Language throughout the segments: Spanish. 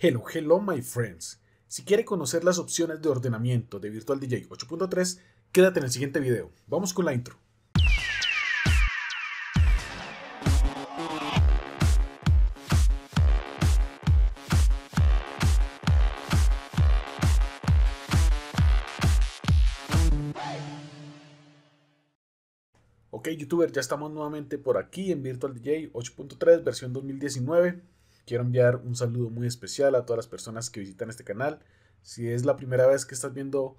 Hello, hello my friends. Si quiere conocer las opciones de ordenamiento de Virtual DJ 8.3, quédate en el siguiente video. Vamos con la intro. Ok, youtuber, ya estamos nuevamente por aquí en Virtual DJ 8.3, versión 2019. Quiero enviar un saludo muy especial a todas las personas que visitan este canal. Si es la primera vez que estás viendo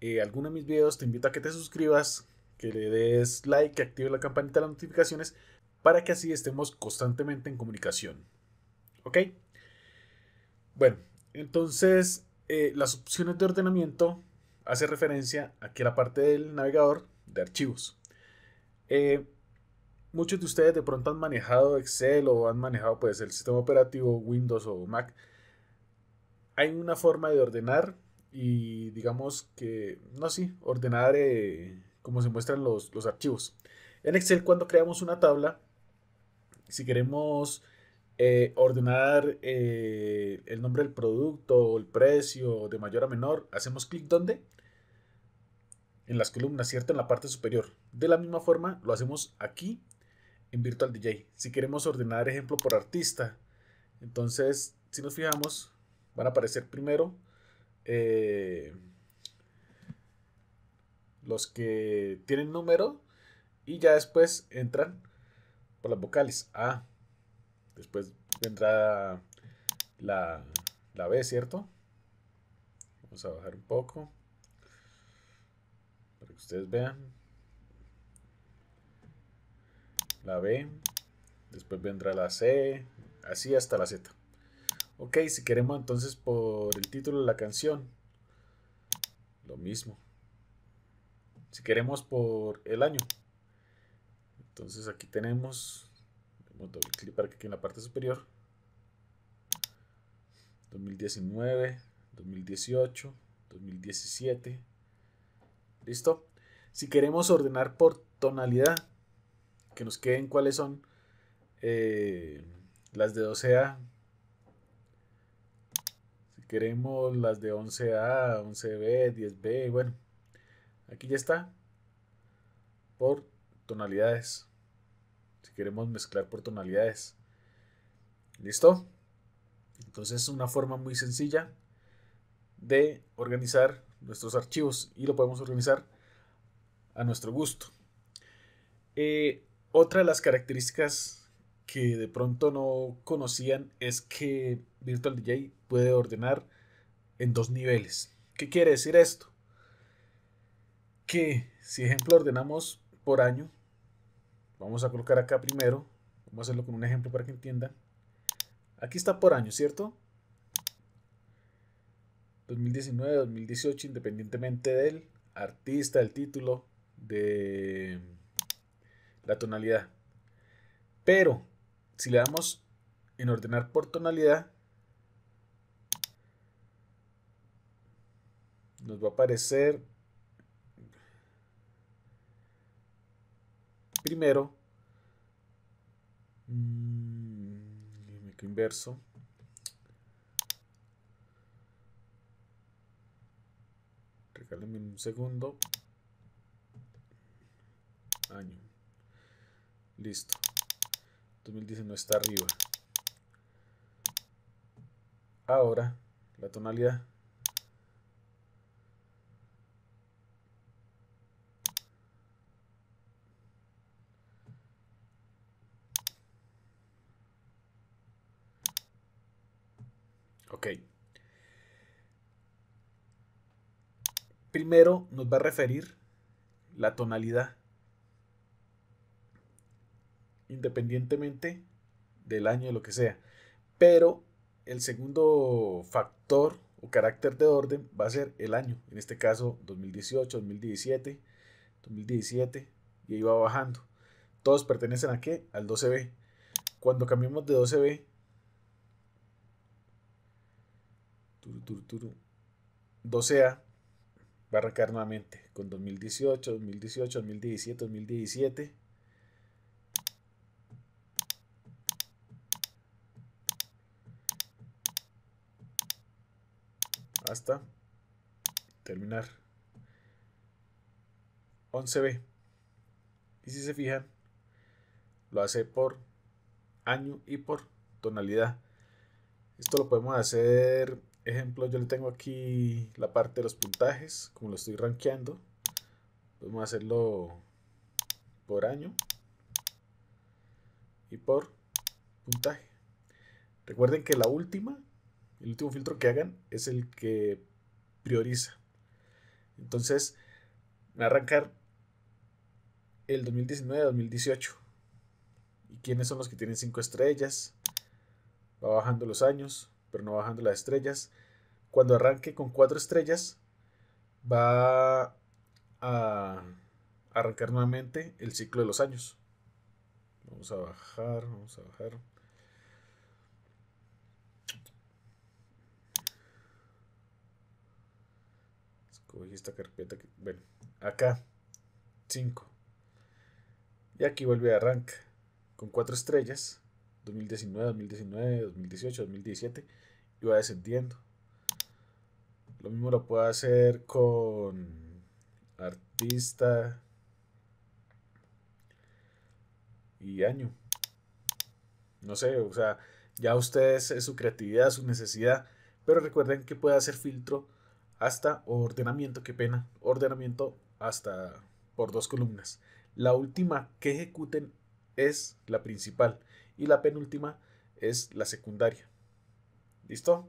eh, alguno de mis videos, te invito a que te suscribas, que le des like, que actives la campanita de las notificaciones para que así estemos constantemente en comunicación. ¿Ok? Bueno, entonces eh, las opciones de ordenamiento hace referencia aquí a la parte del navegador de archivos. Eh, muchos de ustedes de pronto han manejado Excel o han manejado pues el sistema operativo Windows o Mac. Hay una forma de ordenar y digamos que, no sí, ordenar eh, como se muestran los, los, archivos. En Excel cuando creamos una tabla, si queremos eh, ordenar eh, el nombre del producto el precio de mayor a menor, hacemos clic donde? En las columnas, ¿cierto? En la parte superior. De la misma forma lo hacemos aquí en Virtual DJ. Si queremos ordenar ejemplo por artista, entonces si nos fijamos, van a aparecer primero eh, los que tienen número y ya después entran por las vocales A. Después vendrá la, la B, ¿cierto? Vamos a bajar un poco para que ustedes vean la B, después vendrá la C, así hasta la Z. Ok, si queremos entonces por el título de la canción, lo mismo. Si queremos por el año, entonces aquí tenemos, doble clic para que aquí en la parte superior, 2019, 2018, 2017, ¿listo? Si queremos ordenar por tonalidad, que nos queden cuáles son eh, las de 12A. Si queremos las de 11A, 11B, 10B, bueno, aquí ya está. Por tonalidades. Si queremos mezclar por tonalidades. ¿Listo? Entonces es una forma muy sencilla de organizar nuestros archivos y lo podemos organizar a nuestro gusto. Eh, otra de las características que de pronto no conocían es que Virtual DJ puede ordenar en dos niveles. ¿Qué quiere decir esto? Que si ejemplo ordenamos por año, vamos a colocar acá primero, vamos a hacerlo con un ejemplo para que entiendan. Aquí está por año, ¿cierto? 2019, 2018, independientemente del artista, del título, de la tonalidad. Pero si le damos en ordenar por tonalidad, nos va a aparecer primero mmm, inverso regálenme un segundo año Listo. 2019 está arriba. Ahora, la tonalidad. Ok. Primero nos va a referir la tonalidad independientemente del año, de lo que sea. Pero el segundo factor o carácter de orden va a ser el año, en este caso 2018, 2017, 2017, y ahí va bajando. Todos pertenecen a qué? Al 12B. Cuando cambiemos de 12B, 12A va a arrancar nuevamente con 2018, 2018, 2017, 2017 hasta terminar 11B. Y si se fijan, lo hace por año y por tonalidad. Esto lo podemos hacer, ejemplo, yo le tengo aquí la parte de los puntajes, como lo estoy rankeando. Podemos hacerlo por año y por puntaje. Recuerden que la última, el último filtro que hagan es el que prioriza. Entonces, me va a arrancar el 2019-2018. ¿Y quiénes son los que tienen 5 estrellas? Va bajando los años, pero no bajando las estrellas. Cuando arranque con 4 estrellas, va a arrancar nuevamente el ciclo de los años. Vamos a bajar, vamos a bajar. Escogí esta carpeta. Bueno, acá 5. Y aquí vuelve a arrancar con 4 estrellas. 2019, 2019, 2018, 2017. Y va descendiendo. Lo mismo lo puedo hacer con artista y año. No sé, o sea, ya ustedes es su creatividad, su necesidad. Pero recuerden que puede hacer filtro hasta ordenamiento, qué pena, ordenamiento hasta por dos columnas. La última que ejecuten es la principal y la penúltima es la secundaria. ¿Listo?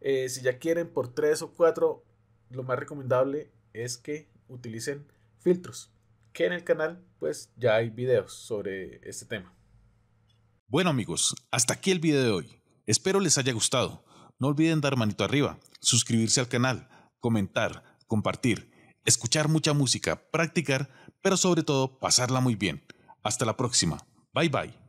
Eh, si ya quieren por tres o cuatro, lo más recomendable es que utilicen filtros, que en el canal pues ya hay videos sobre este tema. Bueno amigos, hasta aquí el video de hoy. Espero les haya gustado. No olviden dar manito arriba, suscribirse al canal, comentar, compartir, escuchar mucha música, practicar, pero sobre todo pasarla muy bien. Hasta la próxima. Bye bye.